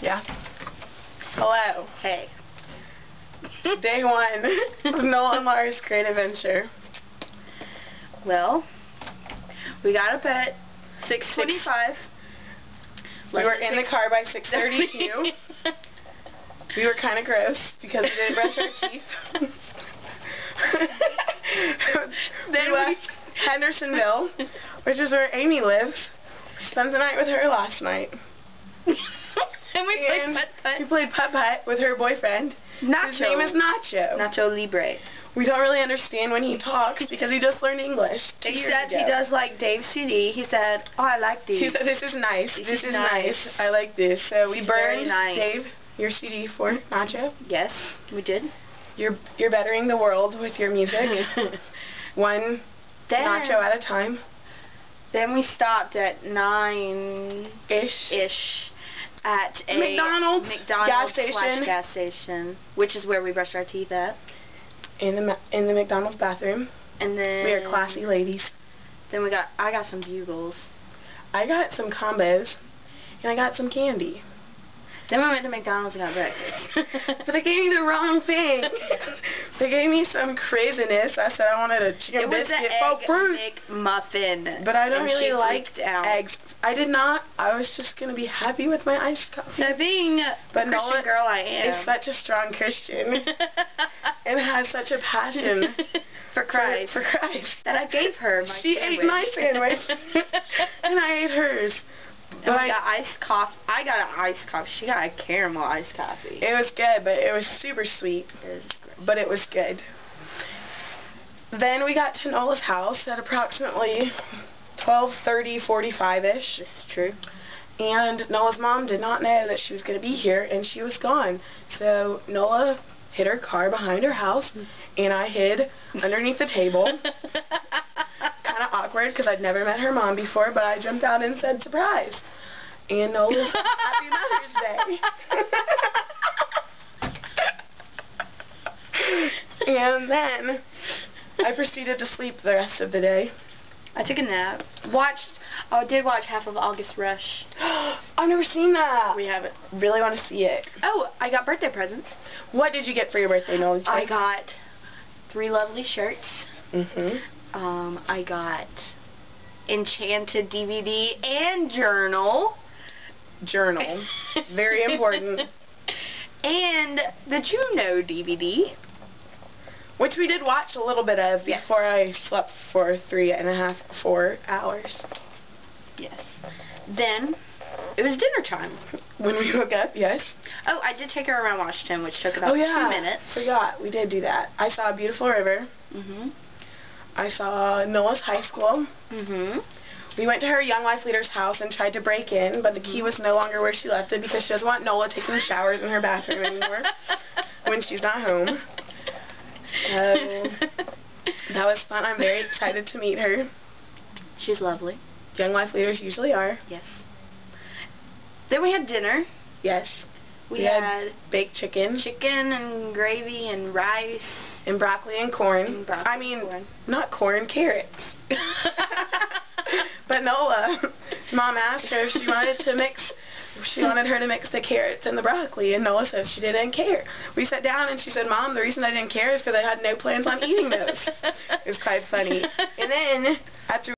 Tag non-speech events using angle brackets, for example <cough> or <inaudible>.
Yeah. Hello. Hey. <laughs> Day one of Nola and Lola's Great Adventure. Well, we got up at 6:25. We were in the car by 6.32. <laughs> we were kind of gross because we didn't brush our teeth. <laughs> Then we we- left Hendersonville, which is where Amy lives. We spent the night with her last night. And we played And putt putt. we played putt-putt with her boyfriend. Nacho. His name is Nacho. Nacho Libre. We don't really understand when he talks because he just learned English two Except he does like Dave CD. He said, "Oh, I like these." He said, this is nice. This This, is is nice. nice. I like this. So we He's very burned, nice. Dave, your CD for Nacho. yes, we did. You're you're bettering the world with your music. <laughs> One then, nacho at a time. then we stopped at nine Ish. ish at a McDonald's, McDonald's gas station. gas station, which is where we brush our teeth at. In the ma- in the McDonald's bathroom. And then We are classy ladies. Then we got I got some bugles. I got some combos, and I got some candy. Then we went to McDonald's and got breakfast. <laughs> But they gave me the wrong thing. <laughs> they gave me some craziness. I said I wanted a chicken it was biscuit egg for fruit. McMuffin. But I don't and really like eggs. I did not. I was just gonna be happy with my iced coffee. So being But the no Christian one girl I Is am. such a strong Christian <laughs> and has such a passion <laughs> for Christ. For, for Christ. that I gave her my she sandwich. ate my sandwich, <laughs> and I ate hers. And But we I- got iced coffee. I got an iced coffee. She got a caramel iced coffee. It was good, but it was super sweet. It was gross. But it was good. Then we got to Nola's house at approximately 12:30, 45ish. This is true. And Nola's mom did not know that she was going to be here, and she was gone. So Nola hid her car behind her house, and I hid underneath the table. <laughs> kind of awkward because I'd never met her mom before, but I jumped out and said surprise. And Nola said, Happy Mother's Day. <laughs> and then I proceeded to sleep the rest of the day. I took a nap. Watched. Oh, I did watch half of August Rush. <gasps> I've never seen that. We haven't. really want to see it. Oh, I got birthday presents. What did you get for your birthday, Nola? I got three lovely shirts. Mhm. Um, I got Enchanted DVD and journal. Journal. <laughs> Very important. and the Juno DVD. Which we did watch a little bit of Yes. before I slept for three and a half, four hours. Yes. Then it was dinner time. When we woke up, yes. Oh, I did take her around Washington, which took about oh yeah. two minutes. Forgot. We did do that. I saw a beautiful river. Mhm. I saw Nola's high school. Mhm. We went to her Young Life Leader's house and tried to break in, but the key was no longer where she left it because she doesn't want Nola taking showers in her bathroom anymore <laughs> when she's not home. So <laughs> that was fun. I'm very excited to meet her. She's lovely. Young Life Leaders usually are. Yes. Then we had dinner. Yes. We, We had had Baked chicken chicken and gravy and rice. and broccoli and corn. And broccoli I mean, corn. not corn, carrots. <laughs> <laughs> But Nola, mom asked her if she wanted to mix, she wanted her to mix the carrots and the broccoli, and Nola said she didn't care. We sat down and she said, Mom, the reason I didn't care is because I had no plans on eating those. It was quite funny. And then, after